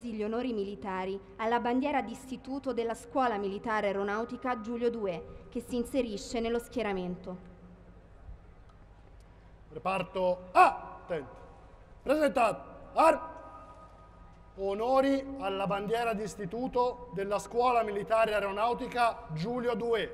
gli onori militari alla bandiera d'istituto della Scuola Militare Aeronautica Giulio II, che si inserisce nello schieramento. Reparto A, attenti. Presentato. Ar. Onori alla bandiera d'istituto della Scuola Militare Aeronautica Giulio II.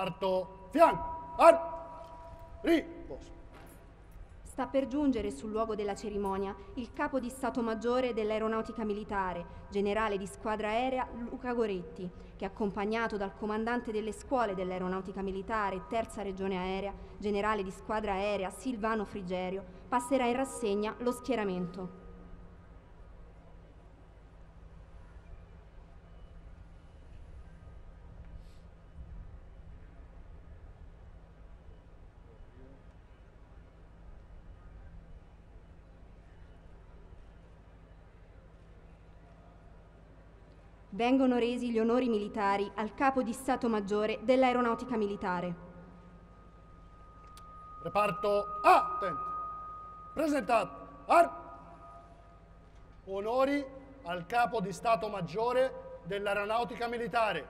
Reparto fianco. Ar. Riposo. Sta per giungere sul luogo della cerimonia il capo di Stato Maggiore dell'Aeronautica Militare, generale di squadra aerea Luca Goretti, che accompagnato dal comandante delle scuole dell'Aeronautica Militare, terza regione aerea, generale di squadra aerea Silvano Frigerio, passerà in rassegna lo schieramento. Vengono resi gli onori militari al capo di Stato Maggiore dell'Aeronautica Militare. Reparto A, attenti. Presentato. Ar. Onori al capo di Stato Maggiore dell'Aeronautica Militare.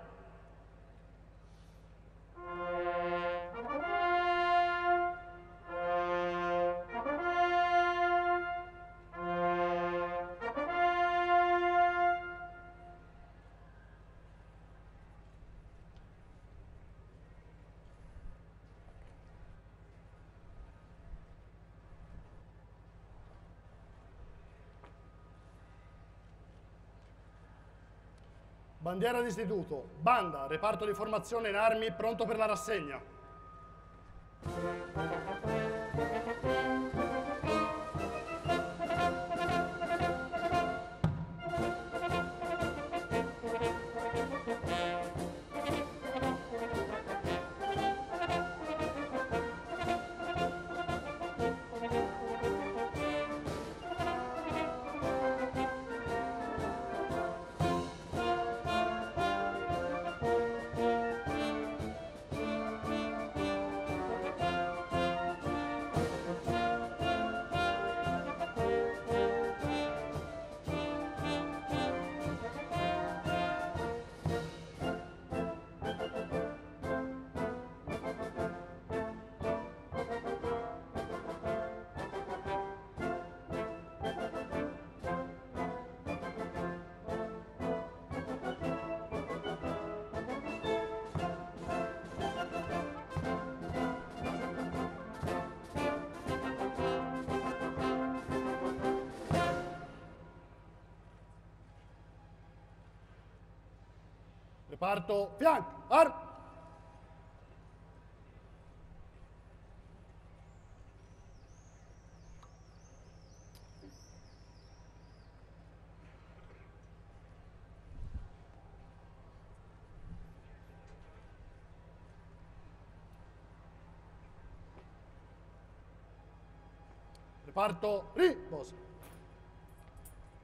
Bandiera d'istituto, banda, reparto di formazione in armi, pronto per la rassegna. Reparto fianco, armi. Reparto riposo.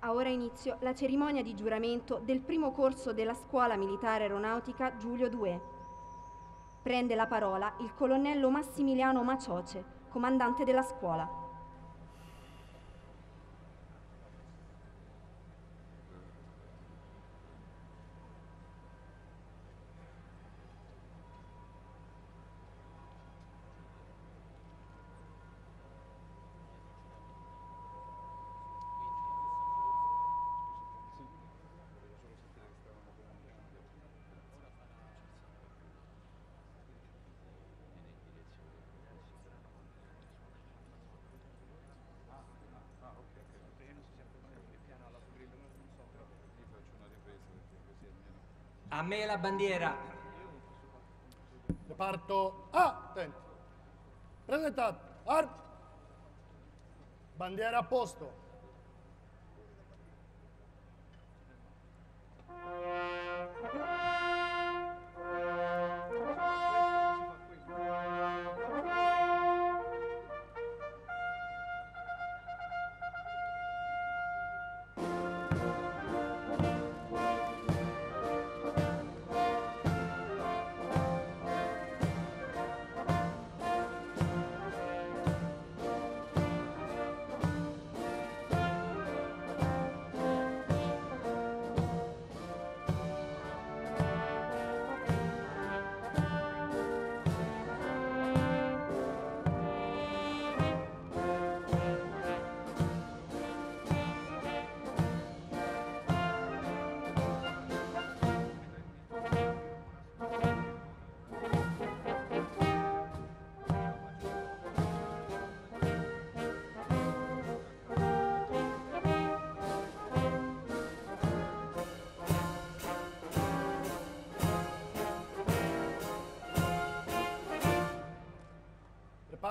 Ha ora inizio la cerimonia di giuramento del primo corso della Scuola Militare Aeronautica Giulio II. Prende la parola il colonnello Massimiliano Macioce, comandante della scuola. Me la bandiera. Reparto A, attenti. Presentato, armi. Bandiera a posto.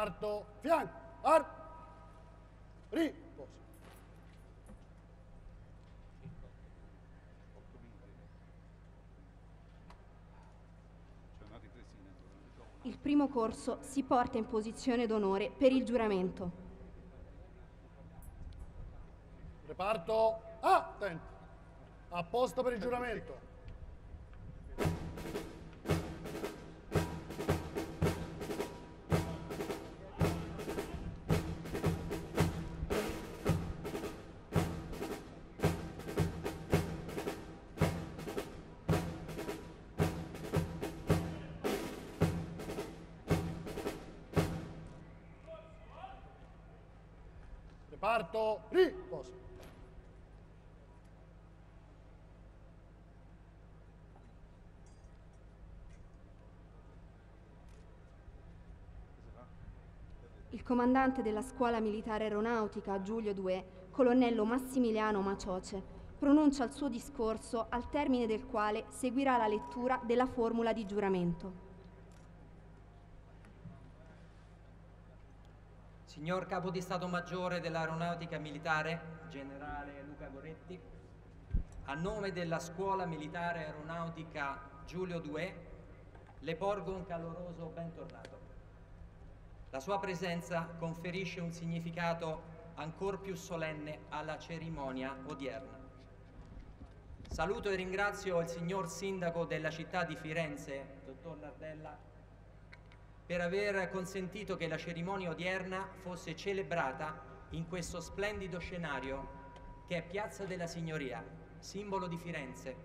Reparto fianco, armi. Riposo. Il primo corso si porta in posizione d'onore per il giuramento. Reparto A, attenti. A posto per il giuramento. Reparto riposo. Il comandante della Scuola Militare Aeronautica Giulio II, colonnello Massimiliano Macioce, pronuncia il suo discorso al termine del quale seguirà la lettura della formula di giuramento. Signor Capo di Stato Maggiore dell'Aeronautica Militare, generale Luca Goretti, a nome della Scuola Militare Aeronautica Giulio II, le porgo un caloroso bentornato. La sua presenza conferisce un significato ancor più solenne alla cerimonia odierna. Saluto e ringrazio il signor Sindaco della città di Firenze, dottor Nardella, per aver consentito che la cerimonia odierna fosse celebrata in questo splendido scenario che è Piazza della Signoria, simbolo di Firenze,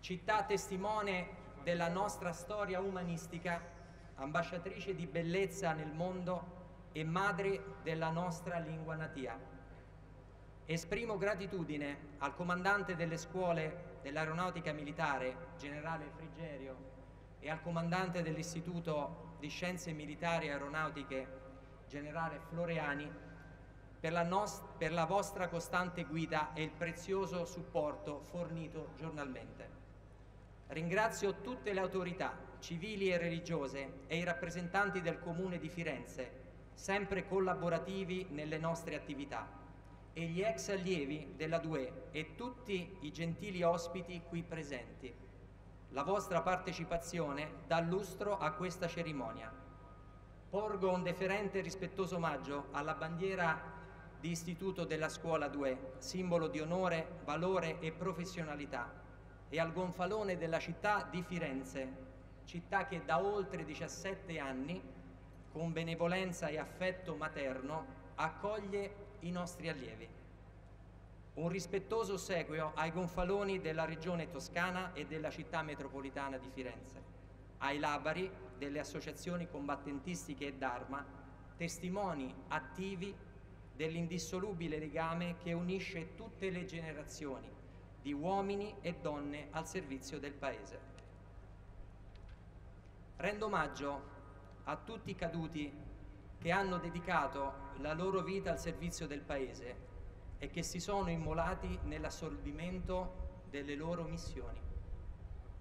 città testimone della nostra storia umanistica, ambasciatrice di bellezza nel mondo e madre della nostra lingua natia. Esprimo gratitudine al comandante delle scuole dell'aeronautica militare, generale Frigerio, e al comandante dell'Istituto di Scienze Militari e Aeronautiche, generale Floreani, per la, per la vostra costante guida e il prezioso supporto fornito giornalmente. Ringrazio tutte le autorità civili e religiose e i rappresentanti del Comune di Firenze, sempre collaborativi nelle nostre attività, e gli ex allievi della DUE e tutti i gentili ospiti qui presenti. La vostra partecipazione dà lustro a questa cerimonia. Porgo un deferente e rispettoso omaggio alla bandiera di istituto della scuola 2, simbolo di onore, valore e professionalità, e al gonfalone della città di Firenze, città che da oltre 17 anni, con benevolenza e affetto materno, accoglie i nostri allievi. Un rispettoso seguito ai gonfaloni della regione toscana e della città metropolitana di Firenze, ai labari delle associazioni combattentistiche e d'arma, testimoni attivi dell'indissolubile legame che unisce tutte le generazioni di uomini e donne al servizio del Paese. Rendo omaggio a tutti i caduti che hanno dedicato la loro vita al servizio del Paese e che si sono immolati nell'assolvimento delle loro missioni.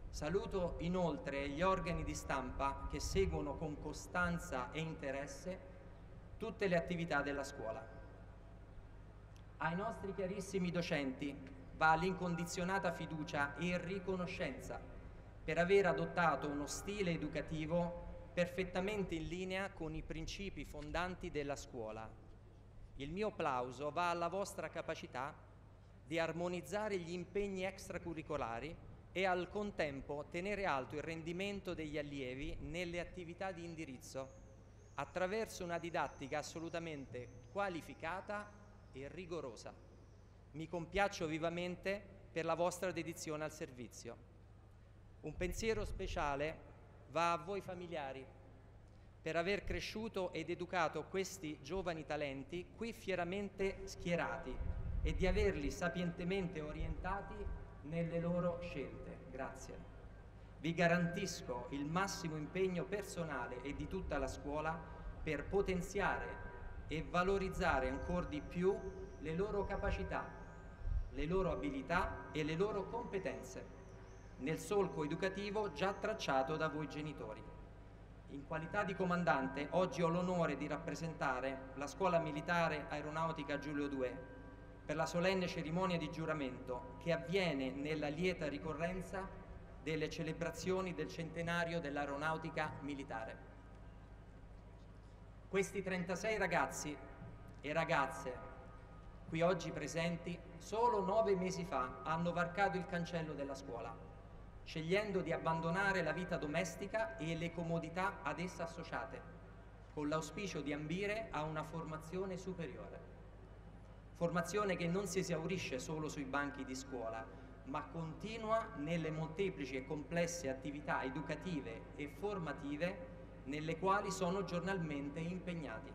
Saluto inoltre gli organi di stampa che seguono con costanza e interesse tutte le attività della scuola. Ai nostri chiarissimi docenti va l'incondizionata fiducia e riconoscenza per aver adottato uno stile educativo perfettamente in linea con i principi fondanti della scuola. Il mio applauso va alla vostra capacità di armonizzare gli impegni extracurricolari e al contempo tenere alto il rendimento degli allievi nelle attività di indirizzo attraverso una didattica assolutamente qualificata e rigorosa. Mi compiaccio vivamente per la vostra dedizione al servizio. Un pensiero speciale va a voi familiari per aver cresciuto ed educato questi giovani talenti qui fieramente schierati e di averli sapientemente orientati nelle loro scelte. Grazie. Vi garantisco il massimo impegno personale e di tutta la scuola per potenziare e valorizzare ancora di più le loro capacità, le loro abilità e le loro competenze nel solco educativo già tracciato da voi genitori. In qualità di comandante, oggi ho l'onore di rappresentare la Scuola Militare Aeronautica Giulio II per la solenne cerimonia di giuramento che avviene nella lieta ricorrenza delle celebrazioni del centenario dell'aeronautica militare. Questi 36 ragazzi e ragazze qui oggi presenti, solo nove mesi fa hanno varcato il cancello della scuola scegliendo di abbandonare la vita domestica e le comodità ad essa associate, con l'auspicio di ambire a una formazione superiore. Formazione che non si esaurisce solo sui banchi di scuola, ma continua nelle molteplici e complesse attività educative e formative nelle quali sono giornalmente impegnati.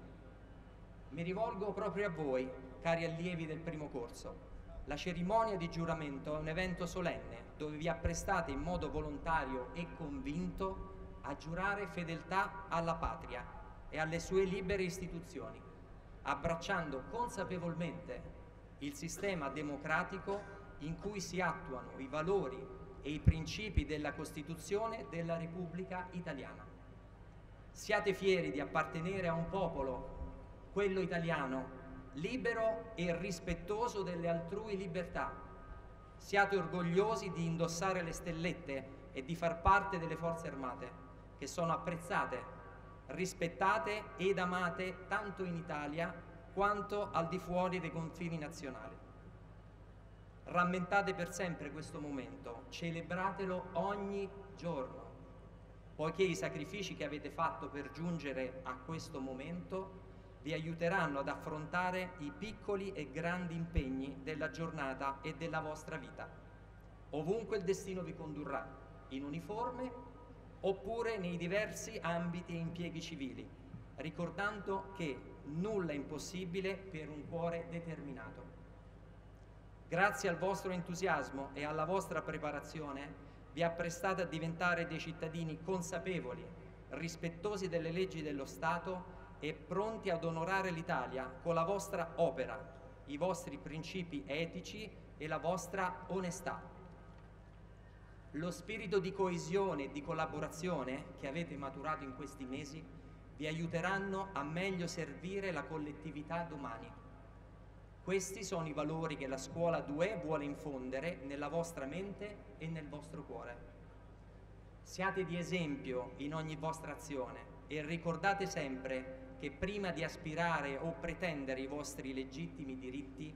Mi rivolgo proprio a voi, cari allievi del primo corso. La cerimonia di giuramento è un evento solenne dove vi apprestate in modo volontario e convinto a giurare fedeltà alla patria e alle sue libere istituzioni, abbracciando consapevolmente il sistema democratico in cui si attuano i valori e i principi della Costituzione della Repubblica Italiana. Siate fieri di appartenere a un popolo, quello italiano, libero e rispettoso delle altrui libertà, Siate orgogliosi di indossare le stellette e di far parte delle forze armate, che sono apprezzate, rispettate ed amate tanto in Italia quanto al di fuori dei confini nazionali. Rammentate per sempre questo momento, celebratelo ogni giorno, poiché i sacrifici che avete fatto per giungere a questo momento vi aiuteranno ad affrontare i piccoli e grandi impegni della giornata e della vostra vita, ovunque il destino vi condurrà, in uniforme oppure nei diversi ambiti e impieghi civili, ricordando che nulla è impossibile per un cuore determinato. Grazie al vostro entusiasmo e alla vostra preparazione vi apprestate a diventare dei cittadini consapevoli, rispettosi delle leggi dello Stato e pronti ad onorare l'Italia con la vostra opera, i vostri principi etici e la vostra onestà. lo spirito di coesione e di collaborazione che avete maturato in questi mesi vi aiuteranno a meglio servire la collettività domani. Questi sono i valori che la scuola 2 vuole infondere nella vostra mente e nel vostro cuore. Siate di esempio in ogni vostra azione e ricordate sempre che prima di aspirare o pretendere i vostri legittimi diritti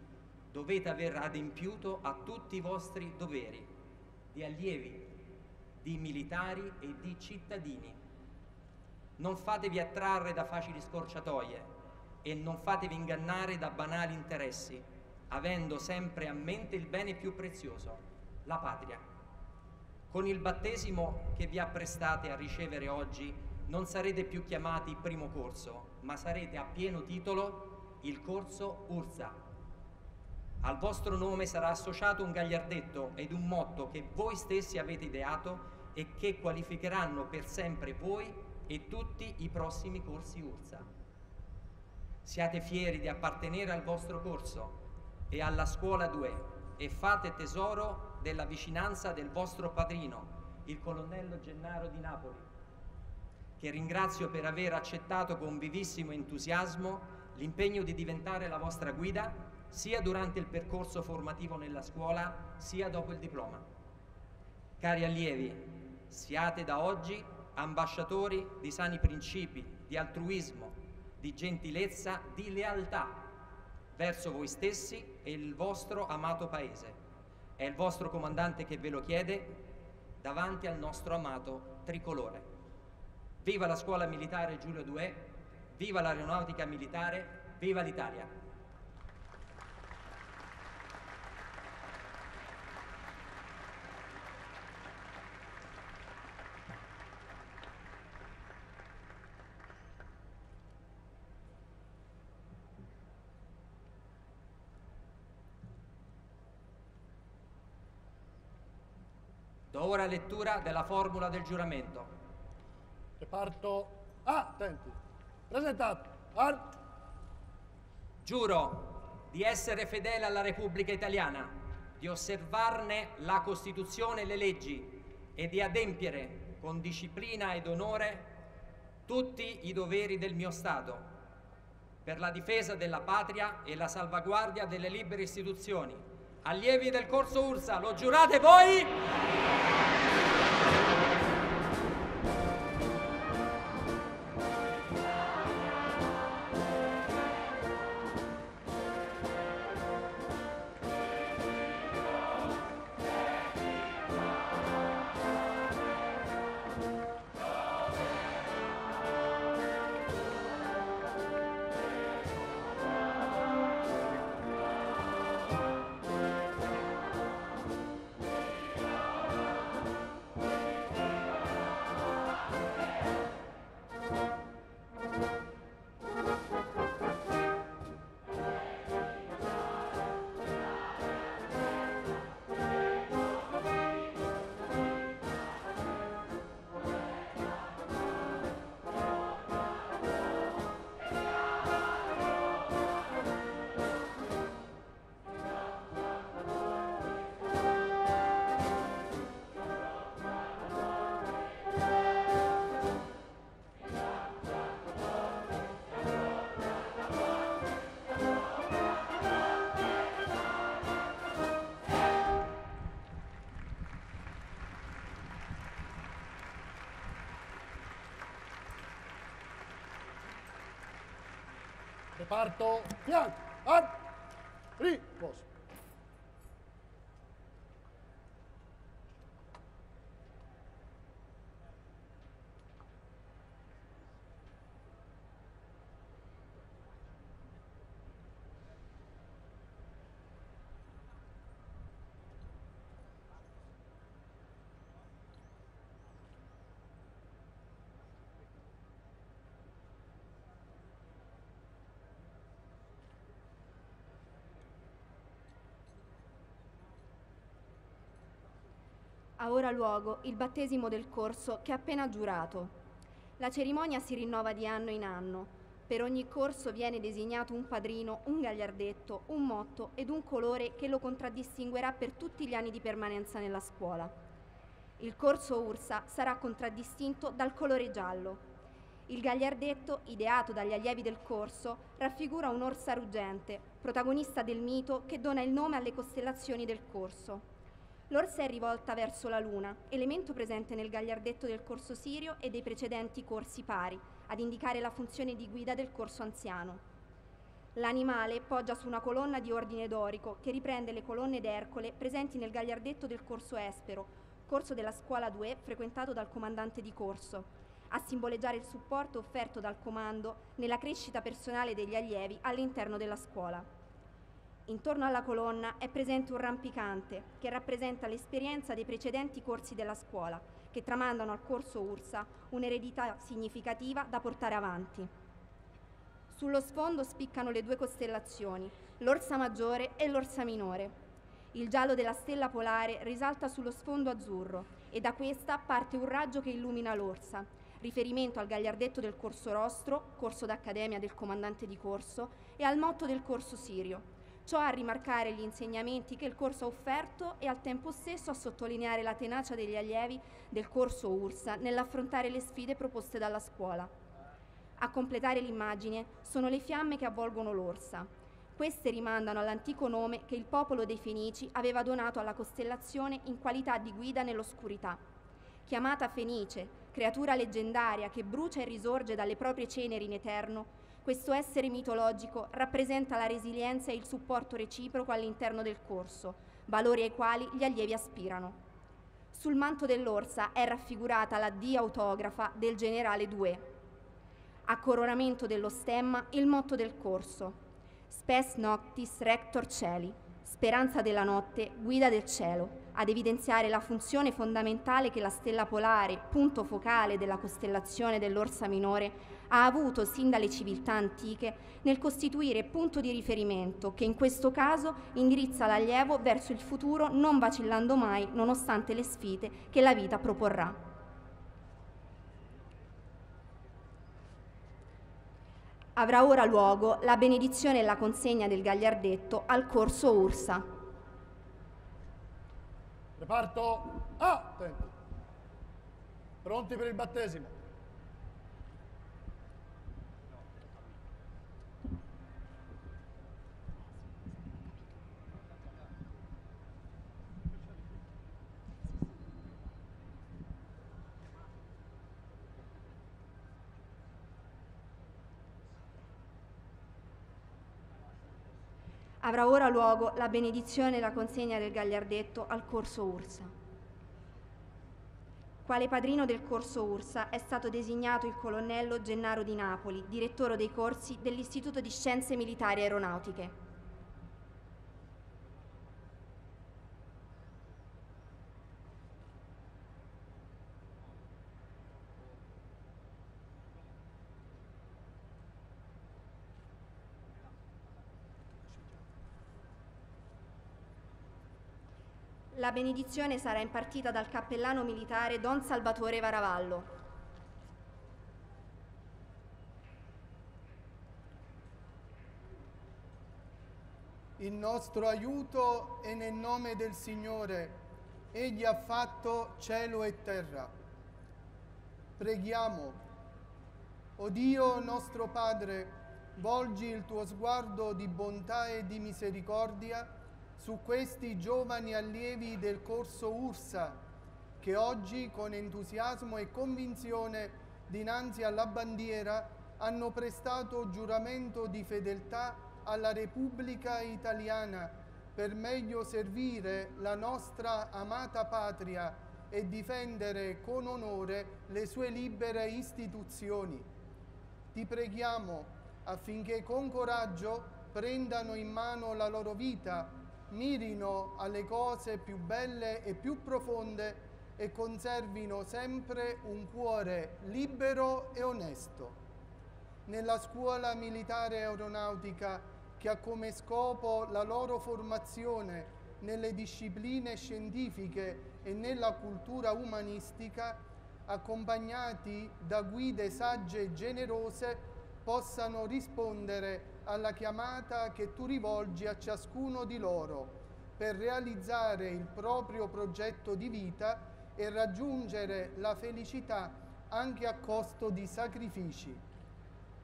dovete aver adempiuto a tutti i vostri doveri di allievi, di militari e di cittadini. Non fatevi attrarre da facili scorciatoie e non fatevi ingannare da banali interessi, avendo sempre a mente il bene più prezioso, la patria. Con il battesimo che vi apprestate a ricevere oggi non sarete più chiamati primo corso, ma sarete a pieno titolo il corso URSA. Al vostro nome sarà associato un gagliardetto ed un motto che voi stessi avete ideato e che qualificheranno per sempre voi e tutti i prossimi corsi URSA. Siate fieri di appartenere al vostro corso e alla scuola 2 e fate tesoro della vicinanza del vostro padrino, il colonnello Gennaro di Napoli che ringrazio per aver accettato con vivissimo entusiasmo l'impegno di diventare la vostra guida sia durante il percorso formativo nella scuola sia dopo il diploma. Cari allievi, siate da oggi ambasciatori di sani principi, di altruismo, di gentilezza, di lealtà verso voi stessi e il vostro amato paese. È il vostro comandante che ve lo chiede davanti al nostro amato tricolore. Viva la scuola militare Giulio II, viva l'aeronautica militare, viva l'Italia! Do ora lettura della formula del giuramento. Reparto... Ah, attenti. Presentato. Art. Giuro di essere fedele alla Repubblica Italiana, di osservarne la Costituzione e le leggi e di adempiere con disciplina ed onore tutti i doveri del mio Stato per la difesa della patria e la salvaguardia delle libere istituzioni. Allievi del corso URSA, lo giurate voi? Reparto fianco. Art. Riposo. Ha ora luogo il battesimo del corso che ha appena giurato. La cerimonia si rinnova di anno in anno. Per ogni corso viene designato un padrino, un gagliardetto, un motto ed un colore che lo contraddistinguerà per tutti gli anni di permanenza nella scuola. Il corso Ursa sarà contraddistinto dal colore giallo. Il gagliardetto, ideato dagli allievi del corso, raffigura un'orsa ruggente, protagonista del mito che dona il nome alle costellazioni del corso. L'orsa è rivolta verso la luna, elemento presente nel gagliardetto del corso sirio e dei precedenti corsi pari, ad indicare la funzione di guida del corso anziano. L'animale poggia su una colonna di ordine dorico che riprende le colonne d'Ercole presenti nel gagliardetto del corso Espero, corso della scuola 2 frequentato dal comandante di corso, a simboleggiare il supporto offerto dal comando nella crescita personale degli allievi all'interno della scuola. Intorno alla colonna è presente un rampicante che rappresenta l'esperienza dei precedenti corsi della scuola, che tramandano al corso URSA un'eredità significativa da portare avanti. Sullo sfondo spiccano le due costellazioni, l'Orsa Maggiore e l'Orsa Minore. Il giallo della stella polare risalta sullo sfondo azzurro e da questa parte un raggio che illumina l'Orsa, riferimento al gagliardetto del corso rostro, corso d'accademia del comandante di corso, e al motto del corso sirio. Ciò a rimarcare gli insegnamenti che il corso ha offerto e al tempo stesso a sottolineare la tenacia degli allievi del corso URSA nell'affrontare le sfide proposte dalla scuola. A completare l'immagine sono le fiamme che avvolgono l'Orsa. Queste rimandano all'antico nome che il popolo dei Fenici aveva donato alla costellazione in qualità di guida nell'oscurità. Chiamata Fenice, creatura leggendaria che brucia e risorge dalle proprie ceneri in eterno, questo essere mitologico rappresenta la resilienza e il supporto reciproco all'interno del corso, valori ai quali gli allievi aspirano. Sul manto dell'orsa è raffigurata la D autografa del generale Due. A coronamento dello stemma il motto del corso, Spes Noctis Rector Celi, speranza della notte, guida del cielo, ad evidenziare la funzione fondamentale che la stella polare, punto focale della costellazione dell'Orsa Minore, ha avuto sin dalle civiltà antiche nel costituire punto di riferimento che in questo caso indirizza l'allievo verso il futuro non vacillando mai nonostante le sfide che la vita proporrà. Avrà ora luogo la benedizione e la consegna del gagliardetto al corso Ursa. Reparto A, attenti. Pronti per il battesimo. Avrà ora luogo la benedizione e la consegna del gagliardetto al corso Ursa. Quale padrino del corso Ursa è stato designato il colonnello Gennaro di Napoli, direttore dei corsi dell'Istituto di Scienze Militari Aeronautiche. Benedizione sarà impartita dal cappellano militare Don Salvatore Varavallo. Il nostro aiuto è nel nome del Signore. Egli ha fatto cielo e terra. Preghiamo. O Dio nostro Padre, volgi il tuo sguardo di bontà e di misericordia su questi giovani allievi del corso URSA che oggi con entusiasmo e convinzione dinanzi alla bandiera hanno prestato giuramento di fedeltà alla Repubblica Italiana per meglio servire la nostra amata patria e difendere con onore le sue libere istituzioni. Ti preghiamo affinché con coraggio prendano in mano la loro vita mirino alle cose più belle e più profonde e conservino sempre un cuore libero e onesto. Nella scuola militare aeronautica che ha come scopo la loro formazione nelle discipline scientifiche e nella cultura umanistica, accompagnati da guide sagge e generose, possano rispondere alla chiamata che tu rivolgi a ciascuno di loro per realizzare il proprio progetto di vita e raggiungere la felicità anche a costo di sacrifici.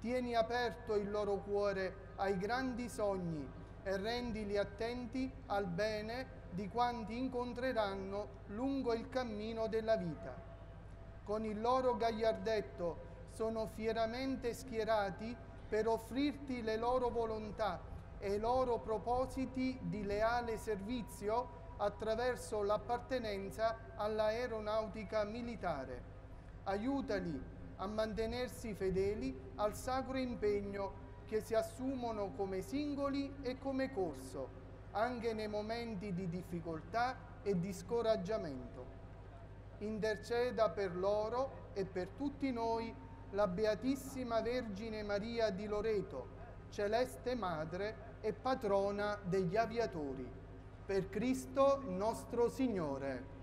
Tieni aperto il loro cuore ai grandi sogni e rendili attenti al bene di quanti incontreranno lungo il cammino della vita. Con il loro gagliardetto sono fieramente schierati per offrirti le loro volontà e i loro propositi di leale servizio attraverso l'appartenenza all'aeronautica militare. Aiutali a mantenersi fedeli al sacro impegno che si assumono come singoli e come corso, anche nei momenti di difficoltà e di scoraggiamento. Interceda per loro e per tutti noi la Beatissima Vergine Maria di Loreto, celeste Madre e patrona degli aviatori. Per Cristo nostro Signore.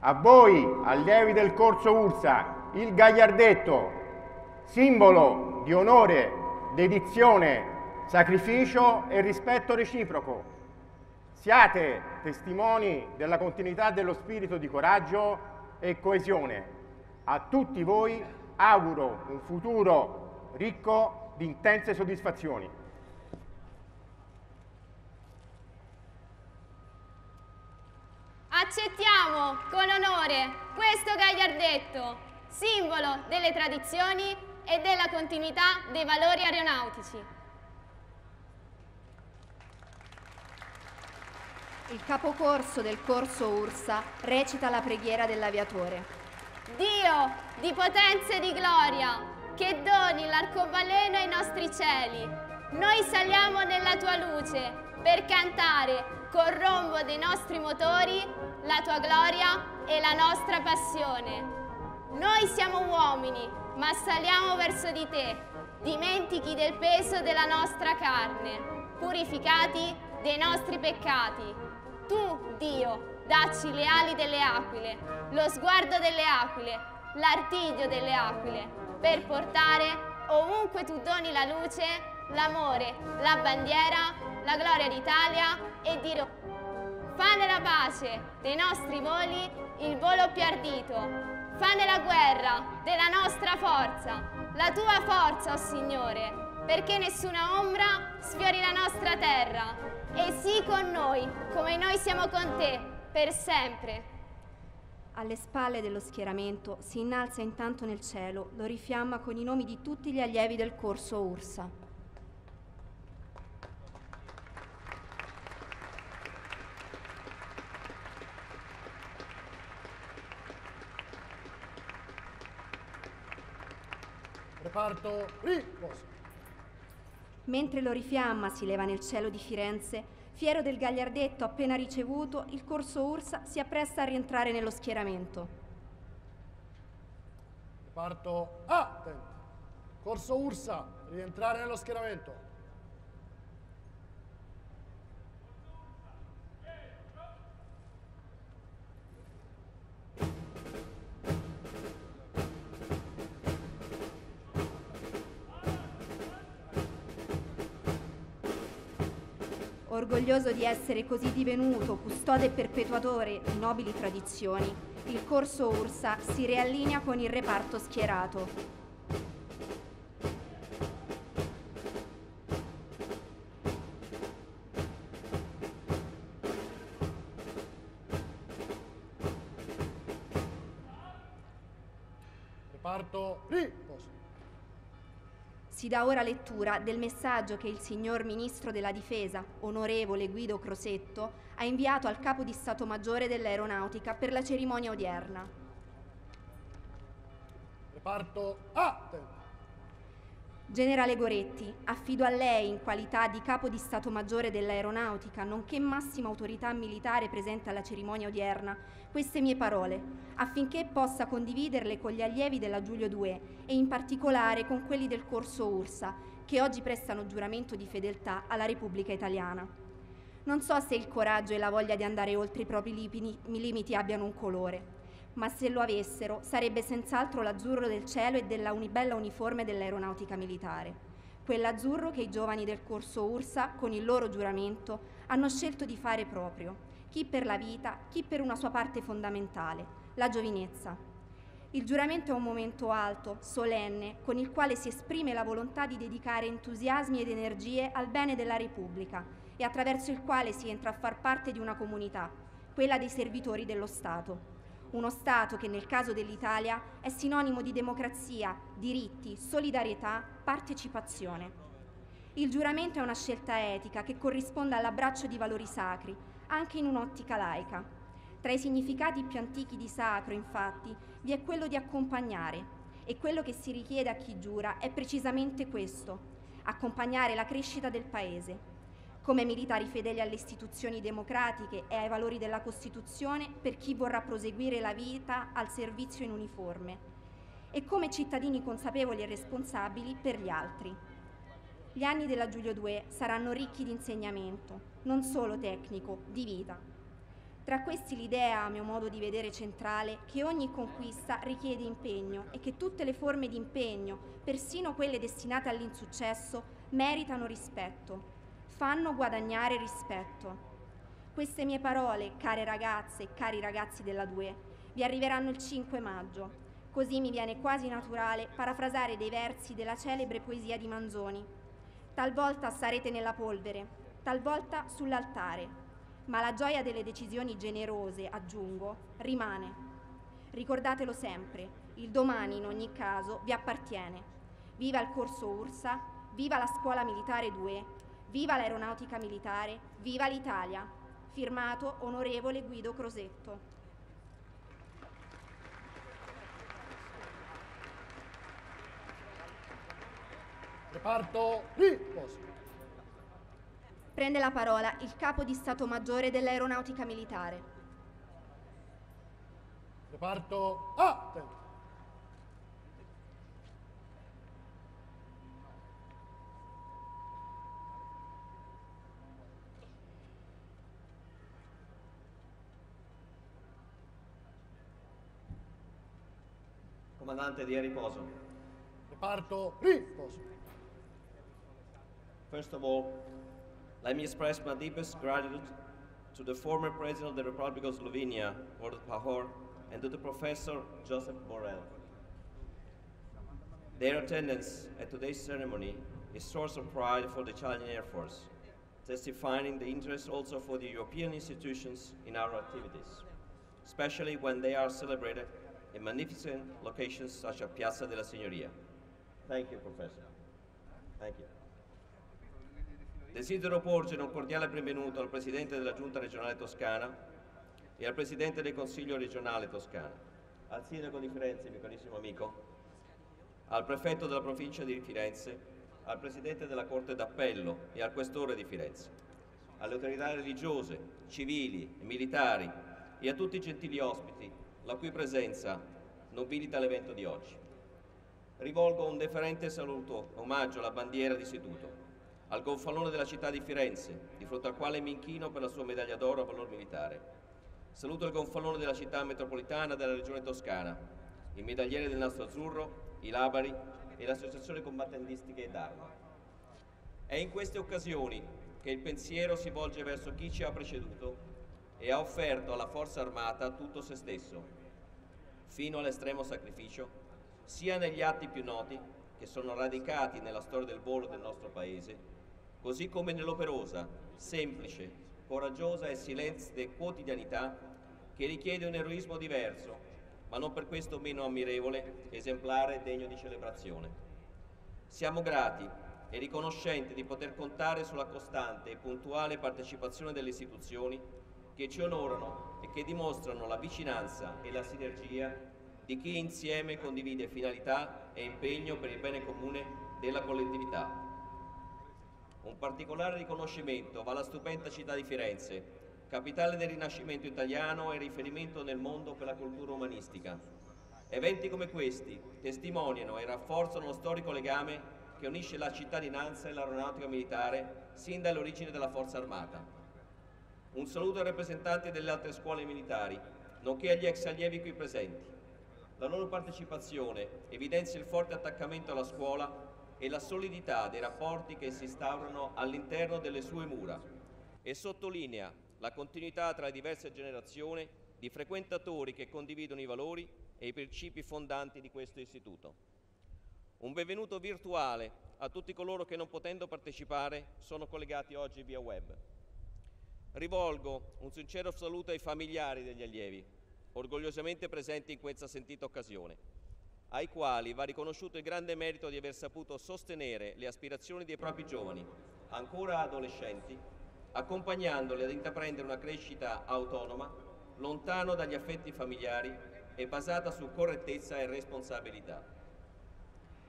A voi, allievi del corso Ursa, il gagliardetto, simbolo di onore, dedizione, sacrificio e rispetto reciproco. Siate testimoni della continuità dello spirito di coraggio e coesione. A tutti voi auguro un futuro ricco di intense soddisfazioni. Accettiamo con onore questo gagliardetto, simbolo delle tradizioni e della continuità dei valori aeronautici. Il capocorso del corso Ursa recita la preghiera dell'aviatore. Dio di potenza e di gloria, che doni l'arcobaleno ai nostri cieli, noi saliamo nella tua luce per cantare col rombo dei nostri motori la tua gloria e la nostra passione. Noi siamo uomini, ma saliamo verso di te, dimentichi del peso della nostra carne, purificati dei nostri peccati. Tu, Dio, dacci le ali delle aquile, lo sguardo delle aquile, l'artiglio delle aquile, per portare ovunque tu doni la luce, l'amore, la bandiera, la gloria d'Italia e di Roma. Fa nella pace dei nostri voli il volo più ardito. Fa nella guerra della nostra forza, la tua forza, oh Signore, perché nessuna ombra sfiori la nostra terra. E sii con noi, come noi siamo con te, per sempre. Alle spalle dello schieramento si innalza intanto nel cielo lo rifiamma con i nomi di tutti gli allievi del corso Ursa. Reparto riposo. Mentre lo rifiamma si leva nel cielo di Firenze, fiero del gagliardetto appena ricevuto, il corso Ursa si appresta a rientrare nello schieramento. Reparto A, Corso Ursa, rientrare nello schieramento. Orgoglioso di essere così divenuto custode e perpetuatore di nobili tradizioni, il corso Ursa si riallinea con il reparto schierato. Si dà ora lettura del messaggio che il signor Ministro della Difesa, onorevole Guido Crosetto, ha inviato al Capo di Stato Maggiore dell'Aeronautica per la cerimonia odierna. Reparto A. Generale Goretti, affido a lei in qualità di Capo di Stato Maggiore dell'Aeronautica, nonché massima autorità militare presente alla cerimonia odierna, queste mie parole, affinché possa condividerle con gli allievi della Giulio 2 e in particolare con quelli del corso Ursa, che oggi prestano giuramento di fedeltà alla Repubblica Italiana. Non so se il coraggio e la voglia di andare oltre i propri limiti abbiano un colore, ma se lo avessero sarebbe senz'altro l'azzurro del cielo e della unibella uniforme dell'aeronautica militare. Quell'azzurro che i giovani del corso Ursa, con il loro giuramento, hanno scelto di fare proprio, chi per la vita, chi per una sua parte fondamentale, la giovinezza. Il giuramento è un momento alto, solenne, con il quale si esprime la volontà di dedicare entusiasmi ed energie al bene della Repubblica e attraverso il quale si entra a far parte di una comunità, quella dei servitori dello Stato. Uno Stato che nel caso dell'Italia è sinonimo di democrazia, diritti, solidarietà, partecipazione. Il giuramento è una scelta etica che corrisponde all'abbraccio di valori sacri, anche in un'ottica laica. Tra i significati più antichi di sacro, infatti, vi è quello di accompagnare e quello che si richiede a chi giura è precisamente questo, accompagnare la crescita del Paese. Come militari fedeli alle istituzioni democratiche e ai valori della Costituzione per chi vorrà proseguire la vita al servizio in uniforme e come cittadini consapevoli e responsabili per gli altri. Gli anni della Giulio II saranno ricchi di insegnamento, non solo tecnico, di vita. Tra questi l'idea, a mio modo di vedere centrale, che ogni conquista richiede impegno e che tutte le forme di impegno, persino quelle destinate all'insuccesso, meritano rispetto, fanno guadagnare rispetto. Queste mie parole, care ragazze e cari ragazzi della Due, vi arriveranno il 5 maggio. Così mi viene quasi naturale parafrasare dei versi della celebre poesia di Manzoni, Talvolta sarete nella polvere, talvolta sull'altare, ma la gioia delle decisioni generose, aggiungo, rimane. Ricordatelo sempre, il domani in ogni caso vi appartiene. Viva il corso Ursa, viva la scuola militare 2, viva l'aeronautica militare, viva l'Italia. Firmato onorevole Guido Crosetto. Reparto Riposo. Prende la parola il capo di Stato Maggiore dell'Aeronautica Militare. Reparto A. Comandante di riposo. Reparto Riposo. First of all, let me express my deepest gratitude to the former President of the Republic of Slovenia, Borut Pahor, and to the Professor Joseph Borrell. Their attendance at today's ceremony is a source of pride for the Italian Air Force, testifying the interest also for the European institutions in our activities, especially when they are celebrated in magnificent locations such as Piazza della Signoria. Thank you, Professor. Thank you. Desidero porgere un cordiale benvenuto al Presidente della Giunta regionale toscana e al Presidente del Consiglio regionale toscano, al Sindaco di Firenze, mio carissimo amico, al Prefetto della provincia di Firenze, al Presidente della Corte d'Appello e al Questore di Firenze, alle autorità religiose, civili e militari e a tutti i gentili ospiti, la cui presenza nobilita l'evento di oggi. Rivolgo un deferente saluto, omaggio alla bandiera d'istituto, al gonfalone della città di Firenze, di fronte al quale mi inchino per la sua medaglia d'oro a valor militare. Saluto il gonfalone della città metropolitana della regione toscana, il medagliere del nastro azzurro, i labari e l'associazione combattantistiche d'arma. È in queste occasioni che il pensiero si volge verso chi ci ha preceduto e ha offerto alla forza armata tutto se stesso, fino all'estremo sacrificio, sia negli atti più noti, che sono radicati nella storia del volo del nostro Paese, così come nell'operosa, semplice, coraggiosa e silenzia quotidianità che richiede un eroismo diverso, ma non per questo meno ammirevole, esemplare e degno di celebrazione. Siamo grati e riconoscenti di poter contare sulla costante e puntuale partecipazione delle istituzioni che ci onorano e che dimostrano la vicinanza e la sinergia di chi insieme condivide finalità e impegno per il bene comune della collettività. Un particolare riconoscimento va alla stupenda città di Firenze, capitale del Rinascimento italiano e riferimento nel mondo per la cultura umanistica. Eventi come questi testimoniano e rafforzano lo storico legame che unisce la cittadinanza e l'aeronautica militare sin dall'origine della Forza Armata. Un saluto ai rappresentanti delle altre scuole militari nonché agli ex allievi qui presenti. La loro partecipazione evidenzia il forte attaccamento alla scuola e la solidità dei rapporti che si instaurano all'interno delle sue mura e sottolinea la continuità tra le diverse generazioni di frequentatori che condividono i valori e i principi fondanti di questo istituto. Un benvenuto virtuale a tutti coloro che non potendo partecipare sono collegati oggi via web. Rivolgo un sincero saluto ai familiari degli allievi, orgogliosamente presenti in questa sentita occasione, ai quali va riconosciuto il grande merito di aver saputo sostenere le aspirazioni dei propri giovani, ancora adolescenti, accompagnandoli ad intraprendere una crescita autonoma, lontano dagli affetti familiari e basata su correttezza e responsabilità.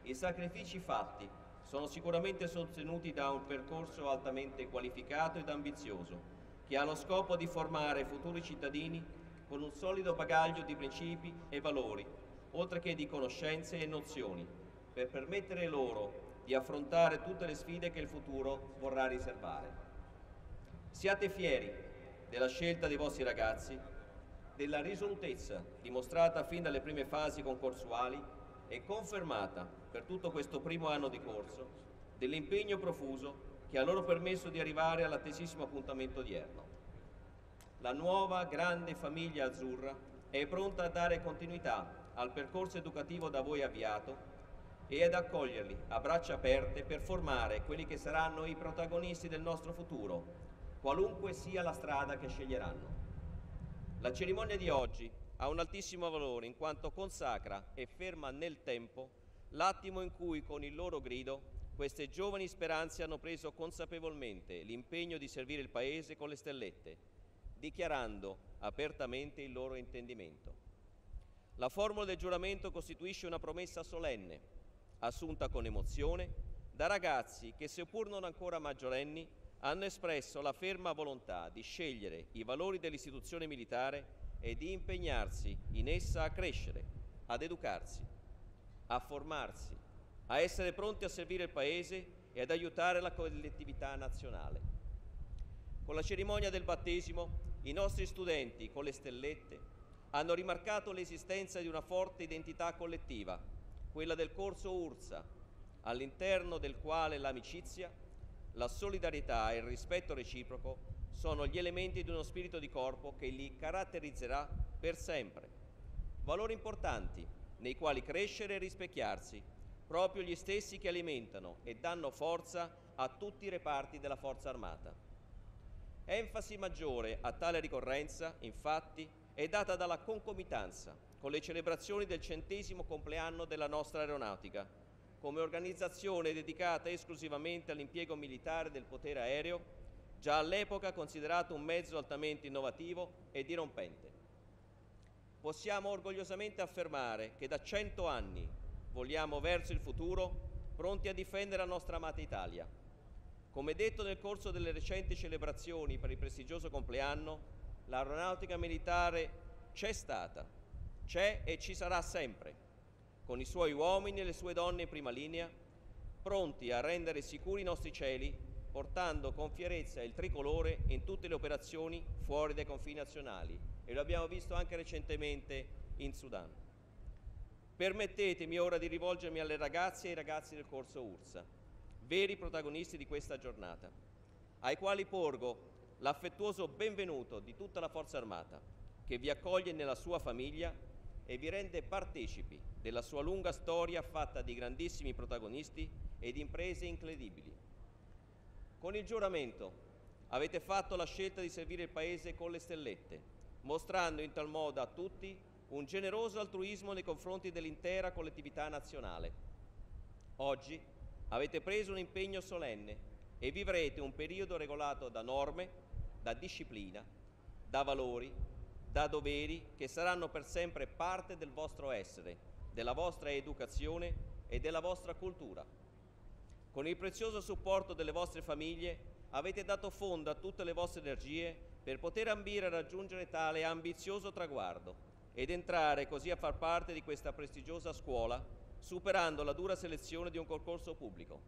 I sacrifici fatti sono sicuramente sostenuti da un percorso altamente qualificato ed ambizioso, che ha lo scopo di formare futuri cittadini con un solido bagaglio di principi e valori, oltre che di conoscenze e nozioni, per permettere loro di affrontare tutte le sfide che il futuro vorrà riservare. Siate fieri della scelta dei vostri ragazzi, della risolutezza dimostrata fin dalle prime fasi concorsuali e confermata per tutto questo primo anno di corso, dell'impegno profuso che ha loro permesso di arrivare all'attesissimo appuntamento odierno. La nuova grande famiglia azzurra è pronta a dare continuità al percorso educativo da voi avviato e ad accoglierli a braccia aperte per formare quelli che saranno i protagonisti del nostro futuro, qualunque sia la strada che sceglieranno. La cerimonia di oggi ha un altissimo valore in quanto consacra e ferma nel tempo l'attimo in cui con il loro grido queste giovani speranze hanno preso consapevolmente l'impegno di servire il Paese con le stellette, dichiarando apertamente il loro intendimento. La formula del giuramento costituisce una promessa solenne, assunta con emozione da ragazzi che, seppur non ancora maggiorenni, hanno espresso la ferma volontà di scegliere i valori dell'istituzione militare e di impegnarsi in essa a crescere, ad educarsi, a formarsi, a essere pronti a servire il Paese e ad aiutare la collettività nazionale. Con la cerimonia del battesimo, i nostri studenti con le stellette hanno rimarcato l'esistenza di una forte identità collettiva, quella del corso URSA, all'interno del quale l'amicizia, la solidarietà e il rispetto reciproco sono gli elementi di uno spirito di corpo che li caratterizzerà per sempre. Valori importanti nei quali crescere e rispecchiarsi proprio gli stessi che alimentano e danno forza a tutti i reparti della Forza Armata. Enfasi maggiore a tale ricorrenza, infatti, è data dalla concomitanza con le celebrazioni del centesimo compleanno della nostra aeronautica, come organizzazione dedicata esclusivamente all'impiego militare del potere aereo, già all'epoca considerato un mezzo altamente innovativo e dirompente. Possiamo orgogliosamente affermare che da cento anni vogliamo verso il futuro, pronti a difendere la nostra amata Italia. Come detto nel corso delle recenti celebrazioni per il prestigioso compleanno, l'aeronautica militare c'è stata, c'è e ci sarà sempre, con i suoi uomini e le sue donne in prima linea, pronti a rendere sicuri i nostri cieli, portando con fierezza il tricolore in tutte le operazioni fuori dai confini nazionali. E lo abbiamo visto anche recentemente in Sudan. Permettetemi ora di rivolgermi alle ragazze e ai ragazzi del corso URSA, veri protagonisti di questa giornata, ai quali porgo l'affettuoso benvenuto di tutta la Forza Armata, che vi accoglie nella sua famiglia e vi rende partecipi della sua lunga storia fatta di grandissimi protagonisti e di imprese incredibili. Con il giuramento avete fatto la scelta di servire il Paese con le stellette, mostrando in tal modo a tutti un generoso altruismo nei confronti dell'intera collettività nazionale. Oggi avete preso un impegno solenne e vivrete un periodo regolato da norme, da disciplina, da valori, da doveri che saranno per sempre parte del vostro essere, della vostra educazione e della vostra cultura. Con il prezioso supporto delle vostre famiglie avete dato fondo a tutte le vostre energie per poter ambire a raggiungere tale ambizioso traguardo ed entrare così a far parte di questa prestigiosa scuola, superando la dura selezione di un concorso pubblico.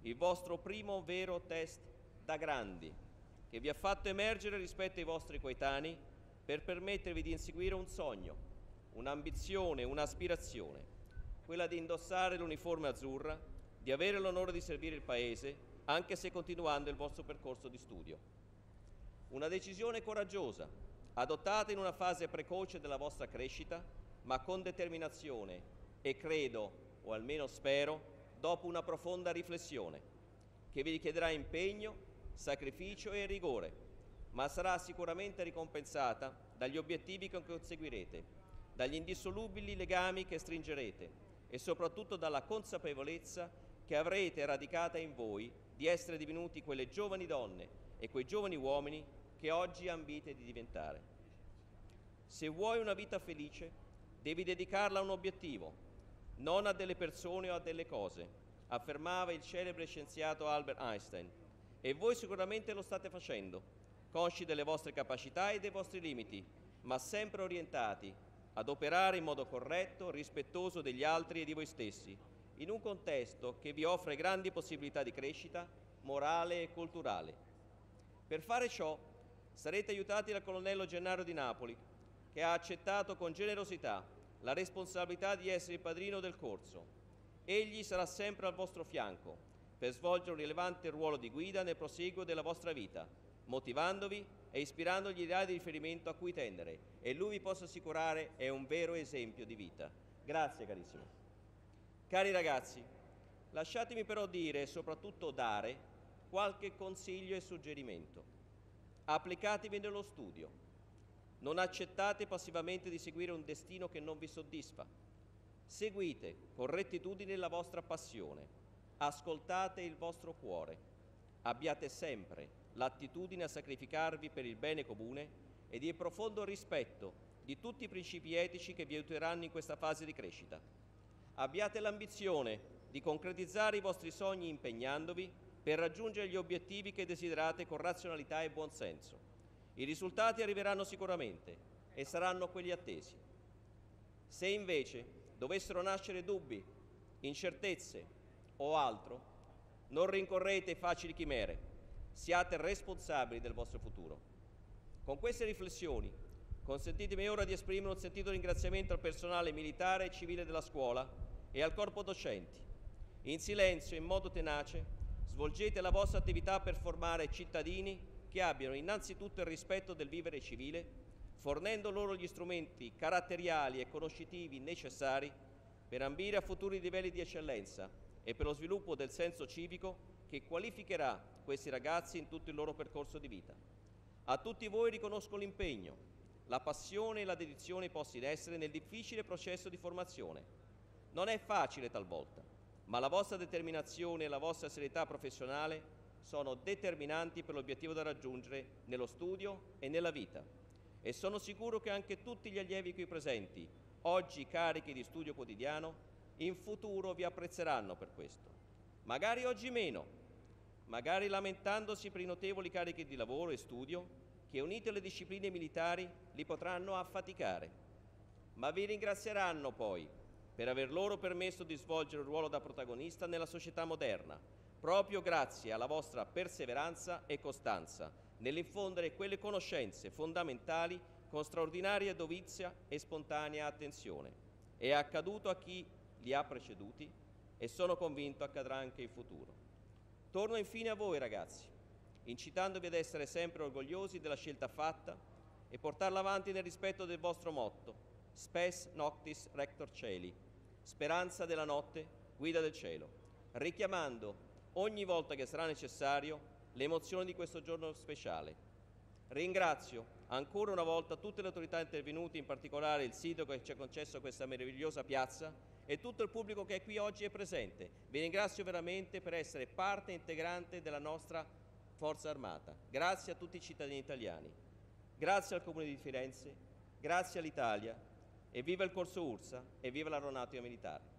Il vostro primo vero test da grandi, che vi ha fatto emergere rispetto ai vostri coetanei, per permettervi di inseguire un sogno, un'ambizione, un'aspirazione, quella di indossare l'uniforme azzurra, di avere l'onore di servire il Paese, anche se continuando il vostro percorso di studio. Una decisione coraggiosa, adottata in una fase precoce della vostra crescita, ma con determinazione e credo, o almeno spero, dopo una profonda riflessione, che vi richiederà impegno, sacrificio e rigore, ma sarà sicuramente ricompensata dagli obiettivi che conseguirete, dagli indissolubili legami che stringerete e soprattutto dalla consapevolezza che avrete radicata in voi di essere divenuti quelle giovani donne e quei giovani uomini che oggi ambite di diventare. Se vuoi una vita felice, devi dedicarla a un obiettivo, non a delle persone o a delle cose, affermava il celebre scienziato Albert Einstein. E voi sicuramente lo state facendo consci delle vostre capacità e dei vostri limiti, ma sempre orientati ad operare in modo corretto, rispettoso degli altri e di voi stessi, in un contesto che vi offre grandi possibilità di crescita morale e culturale. Per fare ciò sarete aiutati dal colonnello Gennaro di Napoli, che ha accettato con generosità la responsabilità di essere il padrino del corso. Egli sarà sempre al vostro fianco per svolgere un rilevante ruolo di guida nel proseguo della vostra vita motivandovi e ispirando gli ideali di riferimento a cui tendere e lui vi posso assicurare è un vero esempio di vita. Grazie carissimo. Cari ragazzi, lasciatemi però dire e soprattutto dare qualche consiglio e suggerimento. Applicatevi nello studio. Non accettate passivamente di seguire un destino che non vi soddisfa. Seguite con rettitudine la vostra passione. Ascoltate il vostro cuore. Abbiate sempre l'attitudine a sacrificarvi per il bene comune e di profondo rispetto di tutti i principi etici che vi aiuteranno in questa fase di crescita. Abbiate l'ambizione di concretizzare i vostri sogni impegnandovi per raggiungere gli obiettivi che desiderate con razionalità e buonsenso. I risultati arriveranno sicuramente e saranno quelli attesi. Se invece dovessero nascere dubbi, incertezze o altro, non rincorrete facili chimere, siate responsabili del vostro futuro. Con queste riflessioni consentitemi ora di esprimere un sentito ringraziamento al personale militare e civile della scuola e al corpo docenti. In silenzio e in modo tenace svolgete la vostra attività per formare cittadini che abbiano innanzitutto il rispetto del vivere civile, fornendo loro gli strumenti caratteriali e conoscitivi necessari per ambire a futuri livelli di eccellenza e per lo sviluppo del senso civico che qualificherà questi ragazzi in tutto il loro percorso di vita. A tutti voi riconosco l'impegno, la passione e la dedizione posti in essere nel difficile processo di formazione. Non è facile talvolta, ma la vostra determinazione e la vostra serietà professionale sono determinanti per l'obiettivo da raggiungere nello studio e nella vita. E sono sicuro che anche tutti gli allievi qui presenti, oggi carichi di studio quotidiano, in futuro vi apprezzeranno per questo. Magari oggi meno, magari lamentandosi per i notevoli carichi di lavoro e studio che unite alle discipline militari li potranno affaticare. Ma vi ringrazieranno poi per aver loro permesso di svolgere un ruolo da protagonista nella società moderna, proprio grazie alla vostra perseveranza e costanza nell'infondere quelle conoscenze fondamentali con straordinaria dovizia e spontanea attenzione. È accaduto a chi li ha preceduti e sono convinto accadrà anche in futuro. Torno infine a voi ragazzi, incitandovi ad essere sempre orgogliosi della scelta fatta e portarla avanti nel rispetto del vostro motto, Spes Noctis Rector Celi, speranza della notte, guida del cielo, richiamando ogni volta che sarà necessario l'emozione di questo giorno speciale. Ringrazio ancora una volta tutte le autorità intervenute, in particolare il sindaco che ci ha concesso questa meravigliosa piazza, e tutto il pubblico che è qui oggi è presente. Vi ringrazio veramente per essere parte integrante della nostra Forza Armata. Grazie a tutti i cittadini italiani. Grazie al Comune di Firenze, grazie all'Italia e viva il Corso Ursa e viva l'aeronautica militare.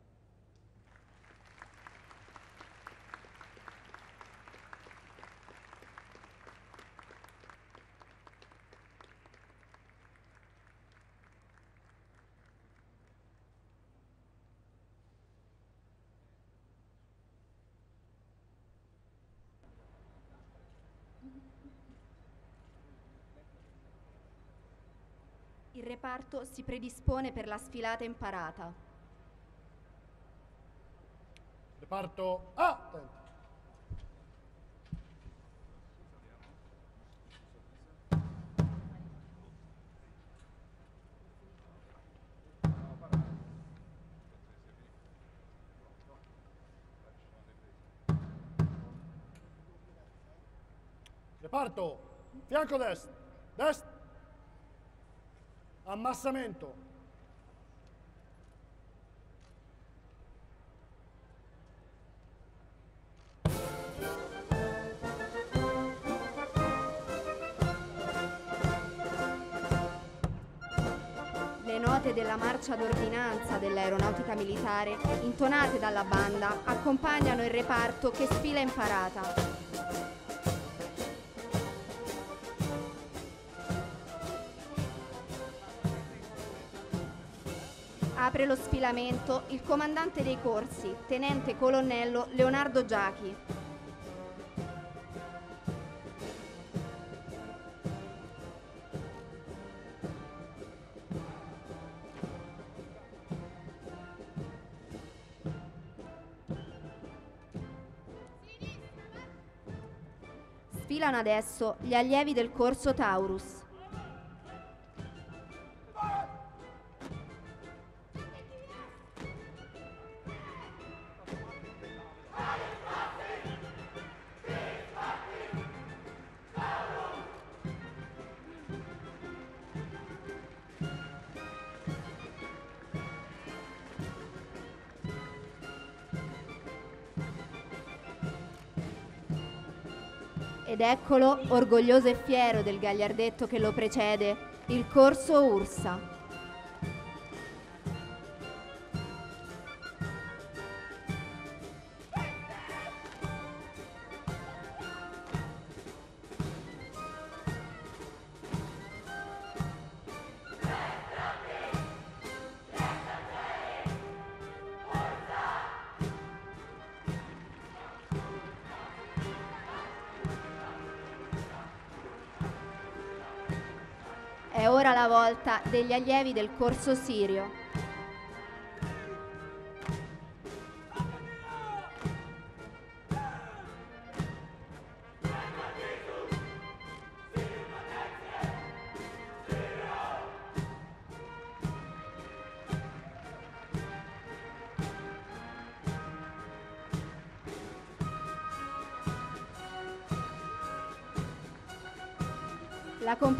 Reparto si predispone per la sfilata imparata. Reparto A. Attenti. Reparto, fianco destro, destro, ammassamento, Le note della marcia d'ordinanza dell'aeronautica militare, intonate dalla banda, accompagnano il reparto che sfila in parata. Apre lo sfilamento il comandante dei corsi, tenente colonnello Leonardo Giachi. Sfilano adesso gli allievi del corso Taurus. Ed eccolo, orgoglioso e fiero del gagliardetto che lo precede, il corso Ursa. Volta degli allievi del corso Sirio.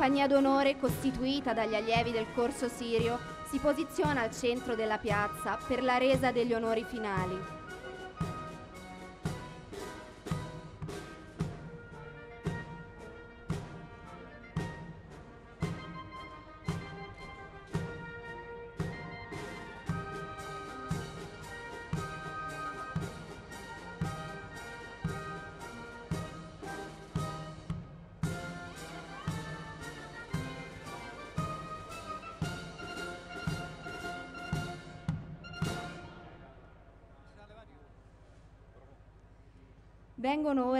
Compagnia d'onore, costituita dagli allievi del corso Sirio, si posiziona al centro della piazza per la resa degli onori finali.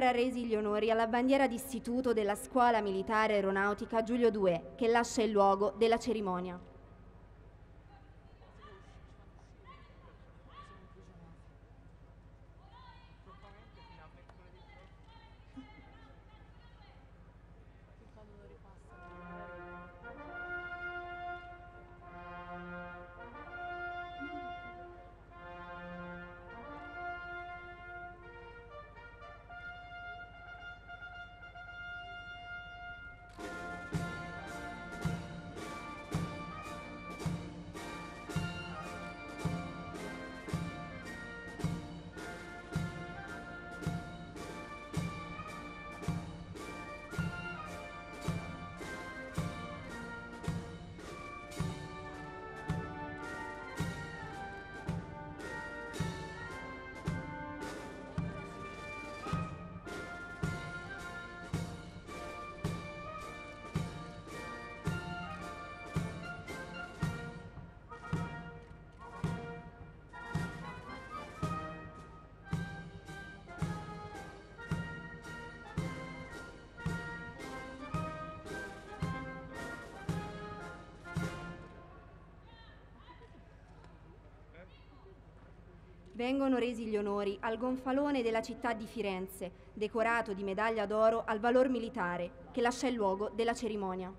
Vengono ora resi gli onori alla bandiera d'istituto della Scuola Militare Aeronautica Giulio II, che lascia il luogo della cerimonia. Vengono resi gli onori al gonfalone della città di Firenze, decorato di medaglia d'oro al valor militare, che lascia il luogo della cerimonia.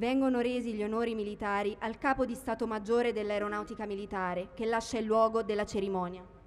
Vengono resi gli onori militari al capo di Stato Maggiore dell'Aeronautica Militare, che lascia il luogo della cerimonia.